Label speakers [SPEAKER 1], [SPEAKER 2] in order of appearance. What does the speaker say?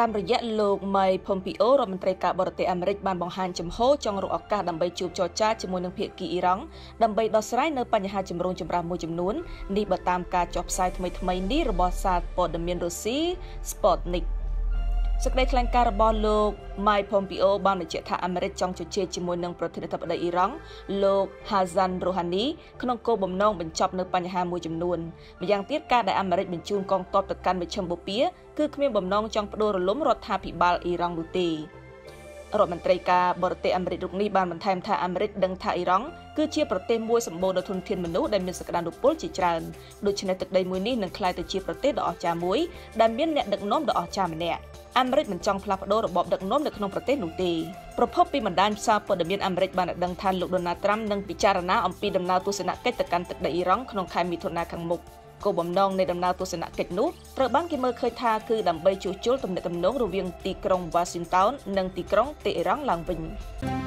[SPEAKER 1] តាមរយៈលោក Mike Pompeo រដ្ឋមន្ត្រីការបរទេសអាមេរិកបានបង្ហាញចំហចង់រកឱកាសដើម្បីជួបចរចាជាមួយនឹងភាគីអ៊ីរ៉ង់ដើម្បីដោះស្រាយនៅបញ្ហាចម្រូងចម្រាសមួយចំនួននេះបើតាមការចុះផ្សាយថ្មីៗនេះរបស់សារព័ត៌មានរុស្ស៊ី Sputnik សេចក្តីថ្លែងការណ៍របស់លោក Mike Pompeo បានបញ្ជាក់ថាអាមេរិកចង់ជជែកជាមួយនឹងប្រធានាធិបតីអ៊ីរ៉ង់លោក Hassan Rouhani ក្នុងគោលបំណងបញ្ចប់នៅបញ្ហាមួយចំនួនម្យ៉ាងទៀតការដែលអាមេរិកបញ្ជូនកងទ័ពទៅកាន់មជ្ឈមបូព៌ាគឺគ្មានបំណងចង់ផ្ដួលរលំរដ្ឋាភិបាលអ៊ីរ៉ង់នោះទេ រដ្ឋមន្ត្រីការបរទេសអាមេរិករូបនេះបានបន្ថែមថាអាមេរិកដឹងថាអ៊ីរ៉ង់គឺជាប្រទេសមួយសម្បូរដោយធនធានមនុស្សដែលមានសក្តានុពលជាច្រើនដូច្នេះទឹកដីមួយនេះនឹងក្លាយទៅជាប្រទេសដ៏អស្ចារ្យមួយដែលមានអ្នកដឹកនាំដ៏អស្ចារ្យម្នាក់អាមេរិកមិនចង់ផ្លាស់ប្ដូររបបដឹកនាំនៅក្នុងប្រទេសនោះទេប្រពន្ធពីបណ្ដាញផ្សាយព័ត៌មានអាមេរិកបានដឹងថាលោកដូណាល់ត្រាំនឹងពិចារណាអំពីដំណើរទស្សនកិច្ចទៅកាន់ទឹកដីអ៊ីរ៉ង់ក្នុងខែមិថុនាខាងមុខ គោលបំណងនៃដំណើរទស្សនកិច្ចនោះត្រូវបានគេមើលឃើញថាគឺដើម្បីជួសជុលទំនាក់ទំនងរវាងទីក្រុង Washington និងទីក្រុងតេហិរ៉ង់ឡើងវិញ។